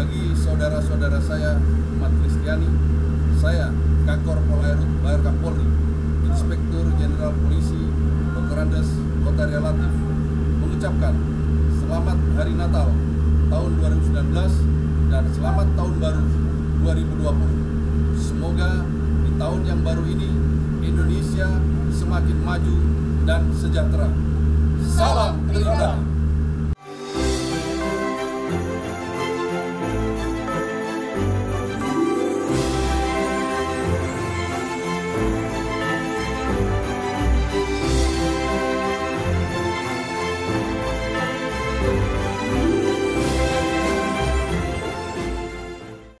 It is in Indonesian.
Bagi saudara-saudara saya umat Kristiani, saya Kakor Polairut Bayar Kapolri, Inspektur Jenderal Polisi Dr. Andes Kota Relatif mengucapkan selamat Hari Natal tahun 2019 dan selamat tahun baru 2020. Semoga di tahun yang baru ini Indonesia semakin maju dan sejahtera. Salam Gerindra.